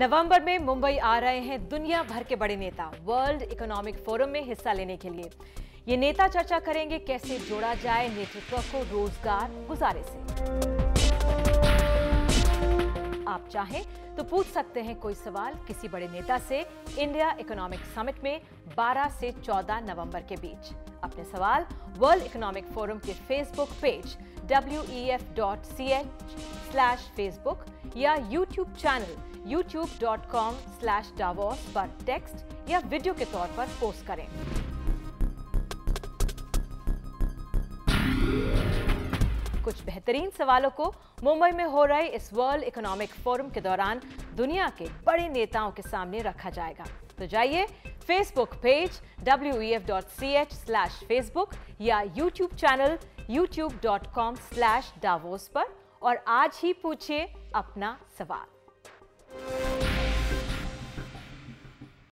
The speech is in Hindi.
नवंबर में मुंबई आ रहे हैं दुनिया भर के बड़े नेता वर्ल्ड इकोनॉमिक फोरम में हिस्सा लेने के लिए। ये नेता चर्चा करेंगे कैसे जोड़ा जाए नेतृत्व को रोज़गार गुजारे से। आप चाहें तो पूछ सकते हैं कोई सवाल किसी बड़े नेता से इंडिया इकोनॉमिक समिट में 12 से 14 नवंबर के बीच। अपने सवाल वर्ल्ड इकोनॉमिक फोरम के फेसबुक पेज wef.ch फेसबुक या YouTube channel youtube.com slash Davos पर टेक्स्ट या वीडियो के तौर पर पोस्ट करें। कुछ बेहतरीन सवालों को मुंबई में हो रहे इस वर्ल्ड इकोनॉमिक फोरम के दौरान दुनिया के बड़े नेताओं के सामने रखा जाएगा। तो जाइए फेसबुक पेज फेसबुक या YouTube channel youtube.com slash Davos पर और आज ही पूछिए अपना सवाल।